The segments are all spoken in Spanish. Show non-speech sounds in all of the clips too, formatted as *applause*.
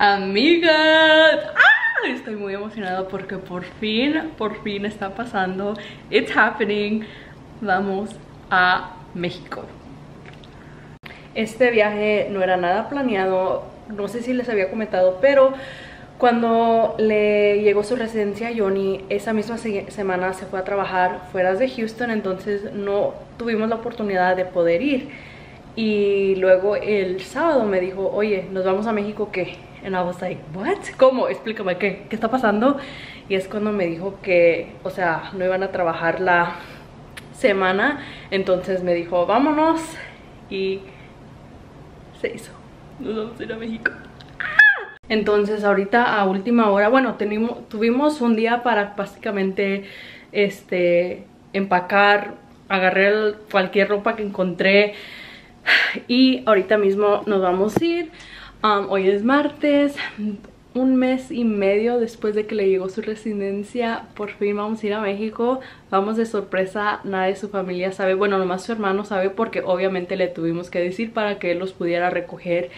Amigas, ¡Ah! estoy muy emocionada porque por fin, por fin está pasando. It's happening. Vamos a México. Este viaje no era nada planeado, no sé si les había comentado, pero cuando le llegó su residencia a Johnny, esa misma semana se fue a trabajar fuera de Houston, entonces no tuvimos la oportunidad de poder ir. Y luego el sábado me dijo, oye, nos vamos a México, ¿qué? And I was like, what? ¿Cómo? Explícame, ¿qué, ¿qué está pasando? Y es cuando me dijo que, o sea, no iban a trabajar la semana. Entonces me dijo, vámonos. Y se hizo. Nos vamos a ir a México. Entonces ahorita a última hora, bueno, tuvimos un día para básicamente este, empacar, agarré cualquier ropa que encontré y ahorita mismo nos vamos a ir. Um, hoy es martes, un mes y medio después de que le llegó su residencia, por fin vamos a ir a México. Vamos de sorpresa, nadie de su familia sabe, bueno, nomás su hermano sabe porque obviamente le tuvimos que decir para que él los pudiera recoger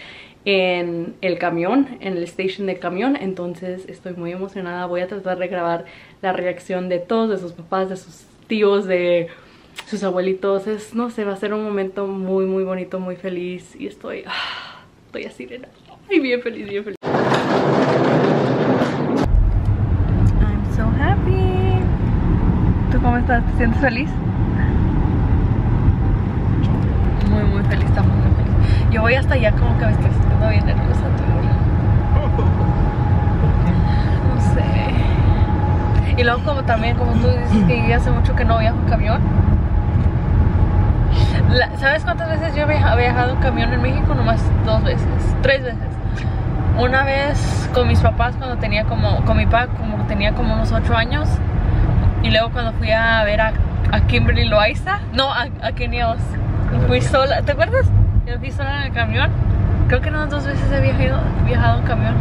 en el camión, en el station de camión. Entonces estoy muy emocionada, voy a tratar de grabar la reacción de todos, de sus papás, de sus tíos, de sus abuelitos. Es, no sé, va a ser un momento muy, muy bonito, muy feliz y estoy... Ah, Estoy así, de Ay, bien feliz, bien feliz. I'm so happy. ¿Tú cómo estás? ¿Te sientes feliz? Muy, muy feliz, estamos muy feliz. Yo voy hasta allá como que me estoy sintiendo bien nerviosa. No sé. Y luego como también, como tú dices que hace mucho que no viajo en camión ¿Sabes cuántas veces yo he viajado en camión en México? Nomás dos veces, tres veces. Una vez con mis papás cuando tenía como, con mi papá como tenía como unos ocho años. Y luego cuando fui a ver a, Kimberly Loaiza, no, a, a Kenios. Fui sola, ¿te acuerdas? Yo fui sola en el camión. Creo que no dos veces he viajado, viajado en camión.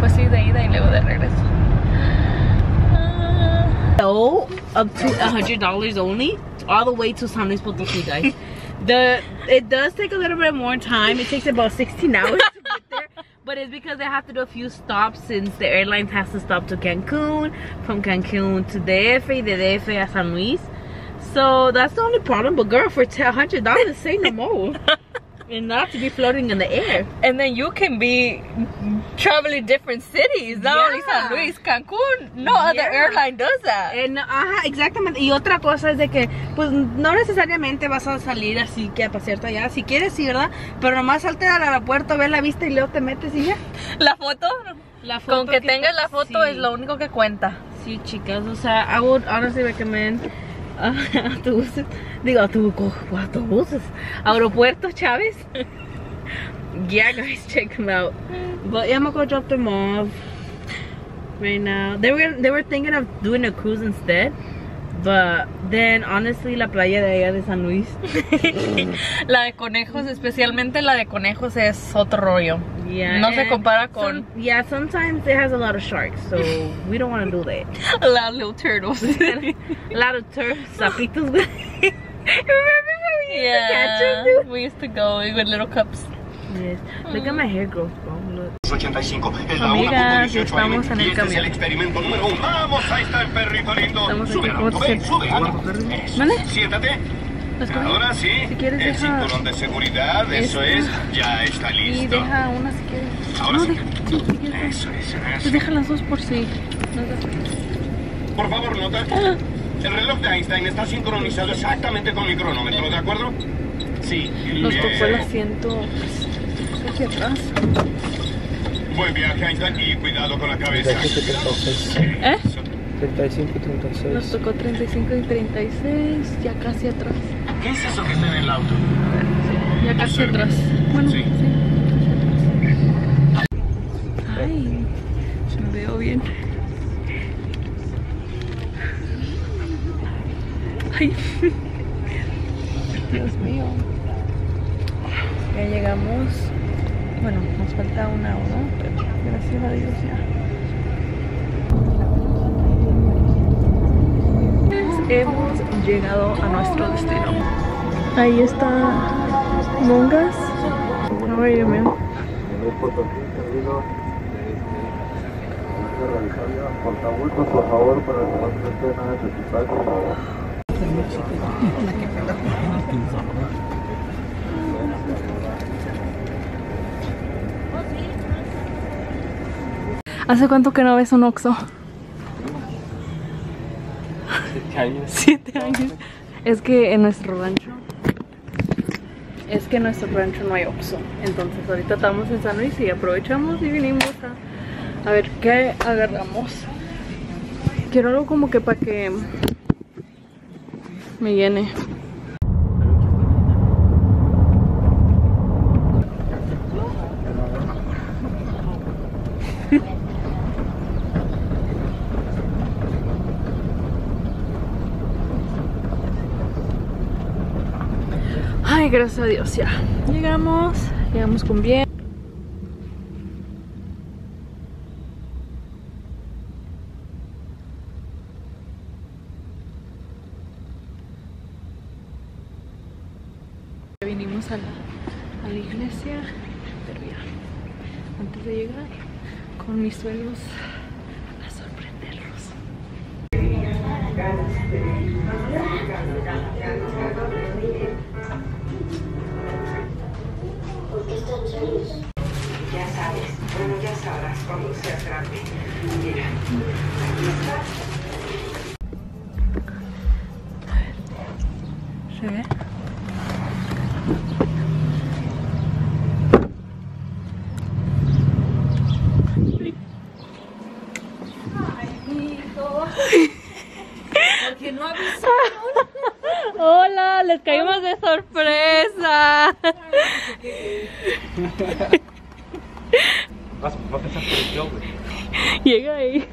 Pues sí, de ida y luego de regreso. So, up to $100 only. All the way to San Luis Potosi, guys. *laughs* the it does take a little bit more time. It takes about 16 hours to get there. But it's because they have to do a few stops since the airline has to stop to Cancun, from Cancun to DF, the DF a San Luis. So that's the only problem. But girl, for $100, say no more. *laughs* and not to be floating in the air. And then you can be traveling different cities, not yeah. only San Luis, Cancún. No yeah. other airline does that. And, ajá, exactamente. Y otra cosa es de que, pues, no necesariamente vas a salir así que a pasearte allá. Si quieres, sí, ¿verdad? Pero nomás salte al aeropuerto, ve la vista y luego te metes y ya. ¿La foto? La foto Con que, que tengas la foto sí. es lo único que cuenta. Sí, chicas. O sea, I would honestly recommend autobuses, digo autobuses, aeropuertos Chávez. *laughs* yeah, guys, check them out. But yeah, I'm gonna go drop them off right now. They were they were thinking of doing a cruise instead. But then, honestly, la playa de allá de San Luis. *laughs* la de conejos, especialmente la de conejos, es otro rollo. Yeah, no se compara con. Some, yeah, sometimes it has a lot of sharks, so *laughs* we don't want to do that. a lot of little turtles. *laughs* a lot of turtles, sapitos. Remember when we used yeah, to catch them? We used to go with little cups. Yes. Look at my hair growth, bro. Look. 85. Es la Amigas, estamos en el camión. Este es el experimento número uno. Vamos, ahí está el perrito lindo. Estamos sube, aquí, ¿cómo te sube, ¿Vale? Siéntate. Ahora sí. Si quieres, el deja cinturón de seguridad, eso es. Ya está listo. Y deja una si quieres. Ahora no, sí. De, sí, si quieres. Eso es, eso. Pues deja las dos por si. Por favor, nota. Ah. El reloj de Einstein está sincronizado exactamente con mi cronómetro, ¿de acuerdo? Sí. Nos tocó el asiento hacia atrás. Buen viaje, Einstein, y cuidado con la cabeza. ¿Eh? 35 y 36. Nos tocó 35 y 36, ya casi atrás. ¿Qué es eso que está en el auto? Ya casi atrás. Bueno, sí. Llegado a nuestro destino. Ahí está Mongas. How are you, man? Por favor, para que no se esté nada de equipaje, por favor. ¿Hace cuánto que no ves un Oxxo? Siete años. Siete años. Es que en nuestro rancho. Es que en nuestro rancho no hay Oxxo. Entonces ahorita estamos en San Luis y aprovechamos y vinimos a, a ver qué agarramos. Quiero algo como que para que me llene. Ay, gracias a Dios, ya. Llegamos, llegamos con bien. Vinimos a la, a la iglesia, pero ya, antes de llegar, con mis suegros a sorprenderlos. Sabes, bueno, ya sabrás cuando seas grande. Mira, aquí está. ¿Se ve? Hola, les caímos de sorpresa. Vas, vas a pensar que eres yo, güey. Llega ahí.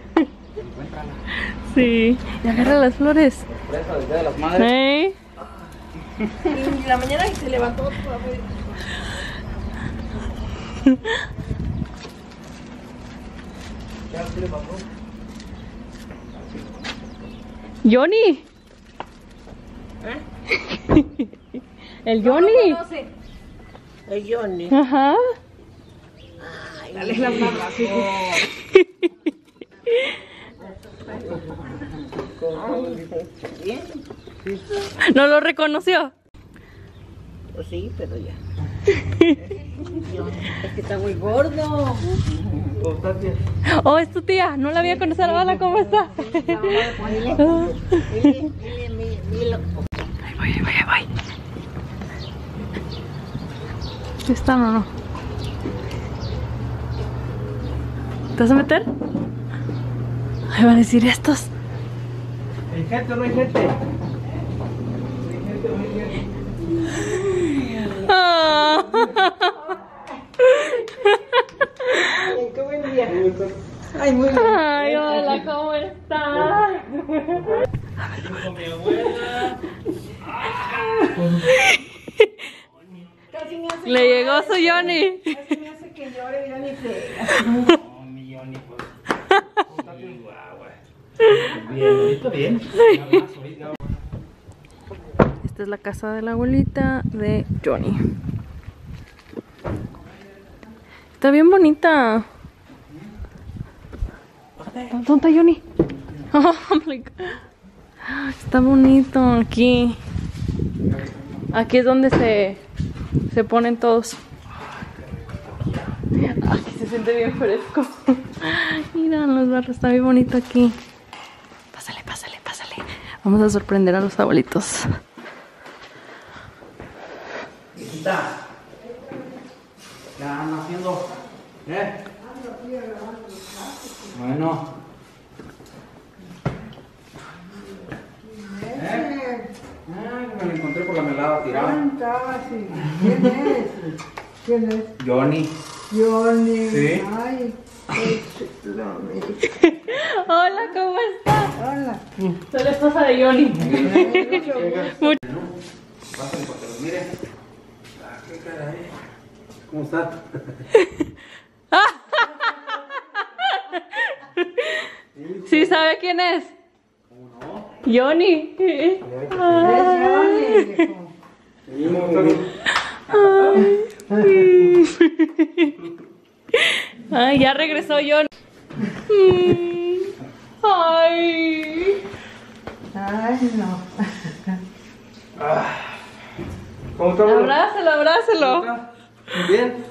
Sí. Y agarra las flores. Sorpresa del Día de las Madres. ¿Eh? Y la mañana se levantó toda Johnny. *laughs* El Johnny. El Johnny. Ajá. Dale la mano así. Bien, ¿No lo reconoció? pues sí, pero ya. Es que está muy gordo. Oh, es tu tía. No la había conocido. Hola, ¿cómo está? Mire, mire, mire, mire. Ahí voy, ahí voy, ahí voy. ¿Sí ¿Están o no? ¿Te vas a meter? Ahí van a decir estos. ¿Hay gente o no hay gente? Ah. Qué buen día. Ay, muy bien. Ay, hola, ¿cómo estás? Con mi abuela. Le llegó su Johnny. No, mi Johnny, pues. Esta es la casa de la abuelita de Johnny. Está bien bonita. ¿Dónde está Johnny? *laughs* Oh. Está bonito aquí. Aquí es donde se, se ponen todos. Aquí se siente bien fresco. *gasps* Mira, los barros, está bien bonito aquí. Pásale, pásale, pásale. Vamos a sorprender a los abuelitos. Viejita. ¿Qué andan haciendo? ¿Eh? Bueno. ¿Eh? Ah, me lo encontré por la melada tirada. ¿Quién es? ¿Quién es? Johnny. Johnny. Sí. Ay, mi. Hola, ¿cómo estás? Hola. Soy la esposa de Johnny. Pásale para que los mire. Ah, qué caray. ¿Cómo está? *laughs* ¿Sí sabe quién es? Johnny. Es Johnny. ¿Cómo está? Ay, ya regresó Johnny. Mm. Ay. Ay, no. ¿Cómo estamos? Abrácelo, abrácelo. Muy bien.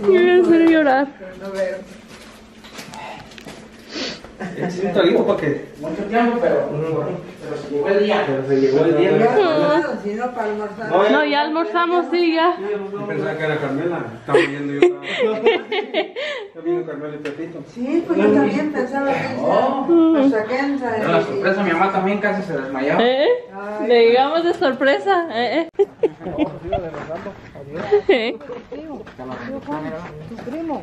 Voy a hacer llorar. No. Es un traguito para que. Mucho tiempo, pero. Pero se llegó el día. Pero se llegó el día. Ya no para almorzar. No, ya almorzamos, sí, ya. Yo pensaba que era Carmela. Estaba viendo yo. Estaba *laughs* Está viendo Carmela y Pepito. Sí, pues yo también pensaba que. Hasta que entra. Era la sorpresa, mi mamá también casi se desmayaba. ¿Eh? Le llegamos de sorpresa. ¿eh? ¿eh? *laughs* Tu primo. Tu primo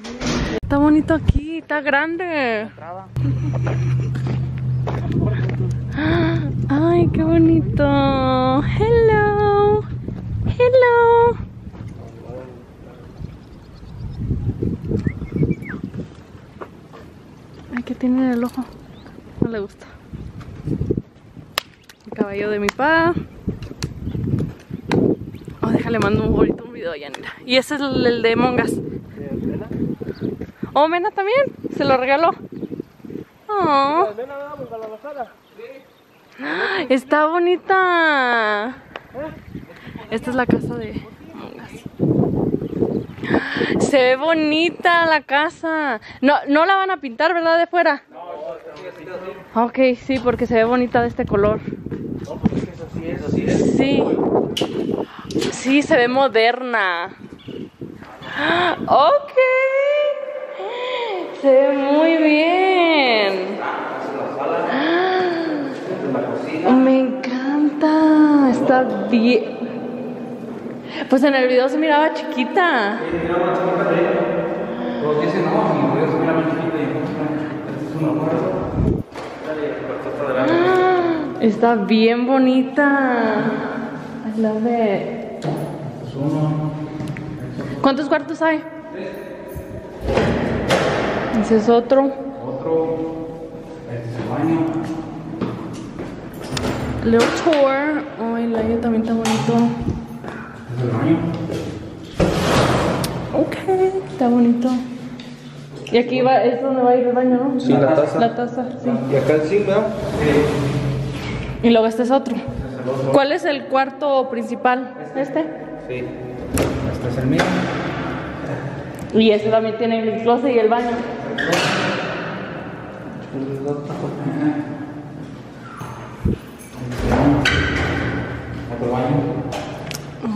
bonito aquí, está grande. *gasps* Ay, qué bonito. Hello. Hello. Ay, ¿qué tiene en el ojo? No le gusta. El caballo de mi papá. Oh, déjale, mando un, ahorita un video a Yanira. Y ese es el de Mongas. Oh, Mena también. Se lo regaló. Oh. *gasps* Está bonita. Esta es la casa de. Se ve bonita la casa. No, no la van a pintar, ¿verdad? De fuera. Ok, sí, porque se ve bonita de este color. Sí. Sí, se ve moderna. *gasps* Ok. Se ve muy bien. Me encanta. Está bien. Pues en el video se miraba chiquita. Ah, Está bien bonita. I love. ¿Cuántos cuartos hay? Ese es otro. Otro. Este es el baño. Little tour. Ay, el año también está bonito. Este es el baño. Ok, está bonito. Y aquí va, es donde va a ir el baño, ¿no? Sí, la taza. La taza, sí. Y acá encima. Y luego este es otro. ¿Cuál es el cuarto principal? ¿Este? Sí. Este es el mío. Y este también tiene el closet y el baño.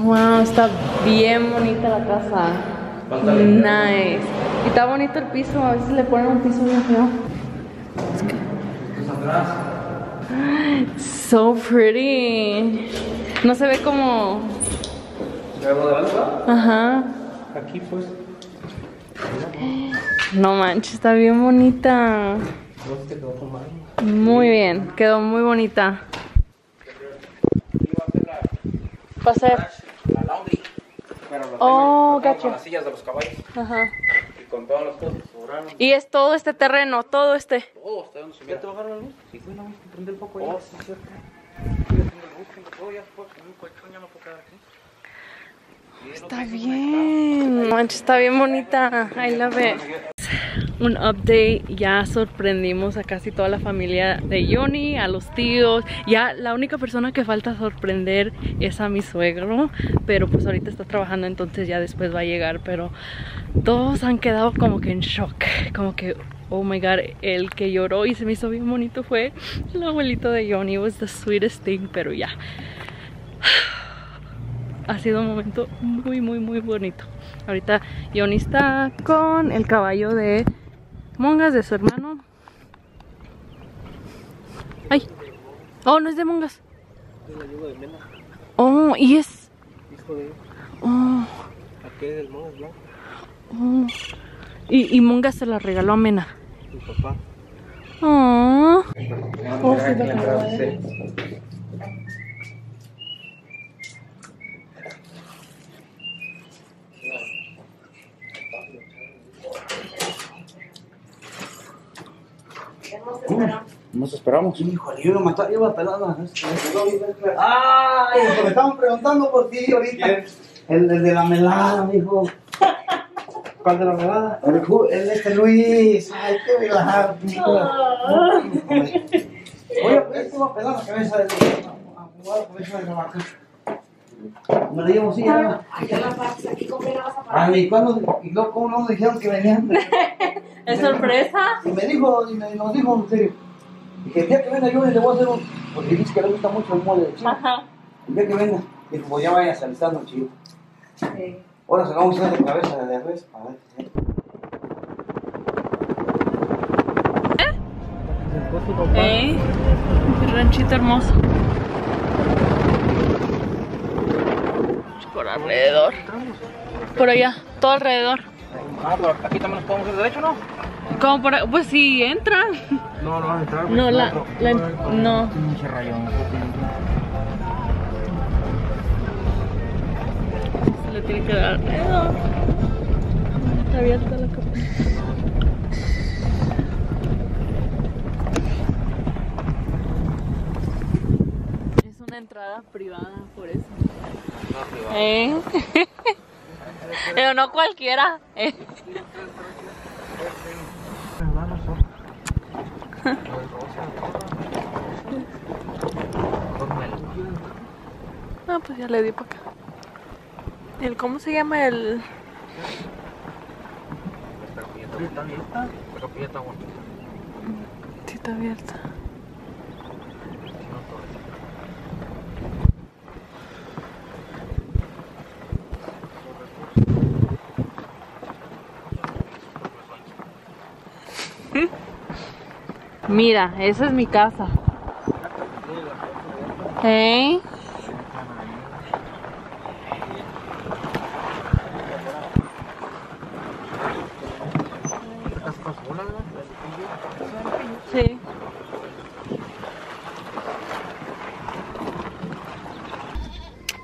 Wow, está bien bonita la casa. Nice. Y está bonito el piso, a veces le ponen un piso bien feo. Atrás. So pretty. No se ve como. Ajá. Aquí pues. No manches, está bien bonita. Muy bien, quedó muy bonita. Va a ser. Oh, gacho. Las sillas de los caballos. Ajá. Y con todas las cosas sobraron. Y es todo este terreno, todo este. Oh, está dando su ¿Ya te bajaron la luz? Sí, fue la luz que prende el foco ahí. Oh, sí, cierto. Todo, se aquí. Está bien. No Manches, está bien bonita. I love it. Un update. Ya sorprendimos a casi toda la familia de Johnny, a los tíos. Ya la única persona que falta sorprender es a mi suegro. Pero pues ahorita está trabajando, entonces ya después va a llegar. Pero todos han quedado como que en shock. Como que, oh my god, el que lloró y se me hizo bien bonito fue el abuelito de Johnny. It was the sweetest thing, pero ya *sighs* ha sido un momento muy, muy, muy bonito. Ahorita Johnny está con el caballo de Mongas, de su hermano. Ay, oh, no es de Mongas. Oh, y es. Oh, ¿Qué? ¿El mono es blanco? Oh. Y, y Monga se la regaló a Mena. Mi papá. Oh. Nos esperamos. Híjole, yo no me estaba, iba pelando. Ay, me estaban preguntando por ti ahorita. El, el de la melada, mijo. ¿Cuál de la velada? El, el este Luis. Ay, qué relajado, mijo. Oye, pues esto va a pelar la cabeza de a jugar la cabeza de la vaca. Me la llevo así, ya. Ay, ¿cuándo? ¿Y luego cómo no nos dijeron que venían? *laughs* ¿Es sorpresa? Y me dijo, y me, nos dijo, en serio. Dije, el día que venga yo le voy a hacer un. Porque dice que le gusta mucho el mole de chile. Ajá. El día que venga. Dijo, pues ya vayas alistando el chile. Ahora se lo vamos a hacer de cabeza de res. A ver. ¿sí? ¿Eh? Mi ranchito hermoso. Por alrededor. Por allá, todo alrededor. Aquí también nos podemos ir derecho, ¿no? Como por Pues sí, entran. No, no van a entrar. No, la, la, no. Pinche rayón. Se le tiene que dar. Está abierta la capa. Es una entrada privada, por eso. ¿Eh? *laughs* Pero no cualquiera. ¿eh? Ah, pues ya le di para acá. ¿El cómo se llama el...? ¿Está abierta? Sí, está abierta. Mira, esa es mi casa. ¿Eh? Sí.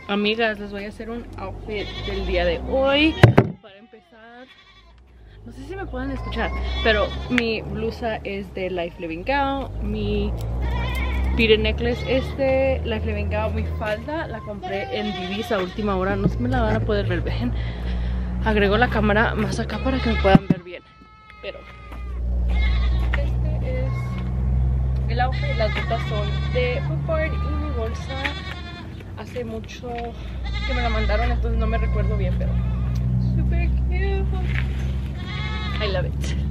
Amigas, les voy a hacer un outfit del día de hoy. No sé si me pueden escuchar, pero mi blusa es de Life Living Gown, mi beaded necklace este, Life Living Gown, mi falda la compré en Divisa última hora, no se me la van a poder ver bien. Agrego la cámara más acá para que me puedan ver bien, pero este es el outfit, las botas son de Barn y mi bolsa hace mucho que me la mandaron, entonces no me recuerdo bien, pero super cute. I love it.